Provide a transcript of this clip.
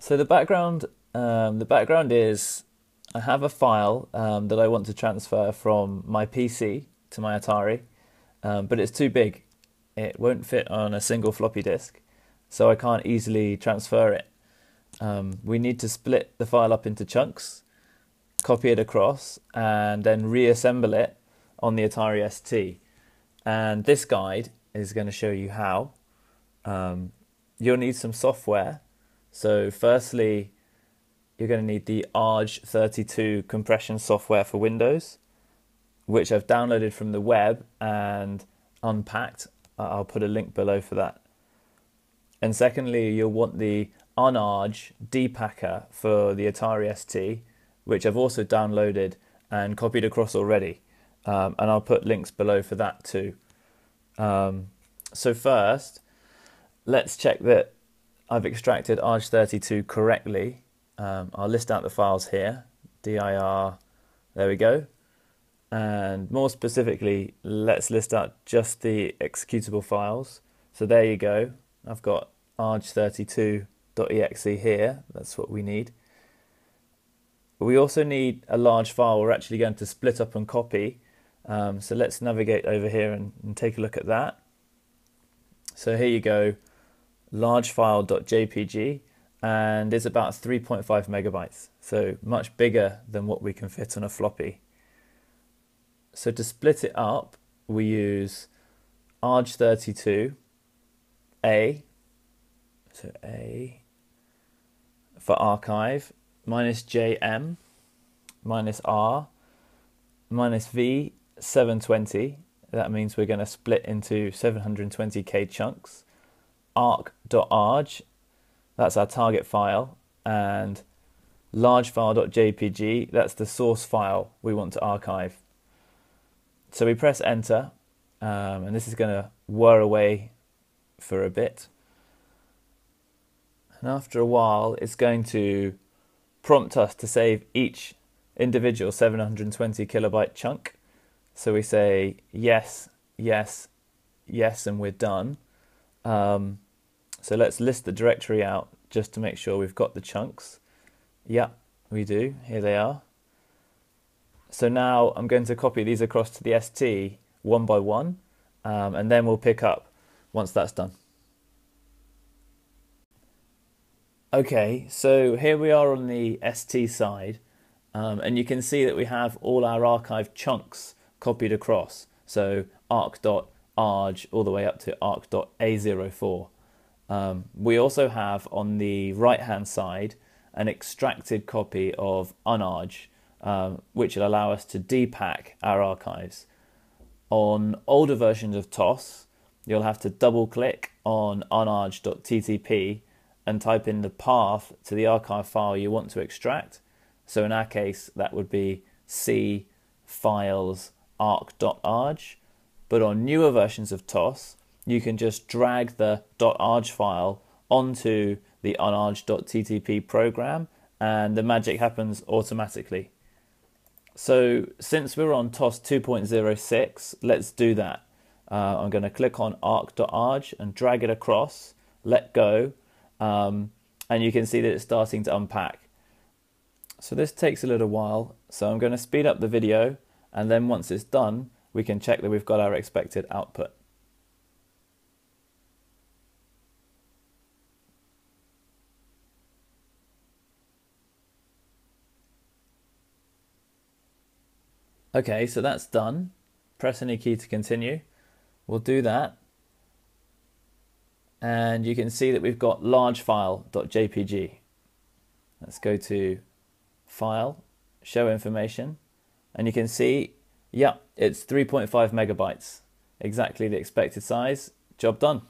So the background, um, the background is I have a file um, that I want to transfer from my PC to my Atari, um, but it's too big. It won't fit on a single floppy disk, so I can't easily transfer it. Um, we need to split the file up into chunks, copy it across, and then reassemble it on the Atari ST. And this guide is going to show you how. Um, you'll need some software so firstly, you're going to need the Arj32 compression software for Windows, which I've downloaded from the web and unpacked. I'll put a link below for that. And secondly, you'll want the Unarj depacker for the Atari ST, which I've also downloaded and copied across already. Um, and I'll put links below for that too. Um, so first, let's check that I've extracted Arj32 correctly. Um, I'll list out the files here, dir, there we go. And more specifically, let's list out just the executable files. So there you go. I've got arj32.exe here. That's what we need. We also need a large file we're actually going to split up and copy. Um, so let's navigate over here and, and take a look at that. So here you go large file.jpg and is about 3.5 megabytes, so much bigger than what we can fit on a floppy. So to split it up, we use arj32 a, so A for archive, minus JM, minus R, minus V 720. That means we're going to split into 720k chunks arc.arj, that's our target file, and largefile.jpg, that's the source file we want to archive. So we press enter, um, and this is going to whir away for a bit. And after a while, it's going to prompt us to save each individual 720 kilobyte chunk. So we say yes, yes, yes, and we're done. Um, so let's list the directory out just to make sure we've got the chunks. Yeah, we do. Here they are. So now I'm going to copy these across to the ST one by one, um, and then we'll pick up once that's done. Okay, so here we are on the ST side, um, and you can see that we have all our archive chunks copied across. So arc.arj all the way up to arc.a04. Um, we also have on the right hand side an extracted copy of Unarj, um, which will allow us to depack our archives. On older versions of TOS, you'll have to double click on unarj.ttp and type in the path to the archive file you want to extract. So in our case, that would be C files arc.arj. But on newer versions of TOS, you can just drag the .arj file onto the unarj.ttp program and the magic happens automatically. So since we're on TOS 2.06, let's do that. Uh, I'm going to click on arc.arj and drag it across, let go, um, and you can see that it's starting to unpack. So this takes a little while, so I'm going to speed up the video, and then once it's done, we can check that we've got our expected output. Okay, so that's done. Press any key to continue. We'll do that. And you can see that we've got largefile.jpg. Let's go to File, Show Information, and you can see, yeah, it's 3.5 megabytes, exactly the expected size. Job done.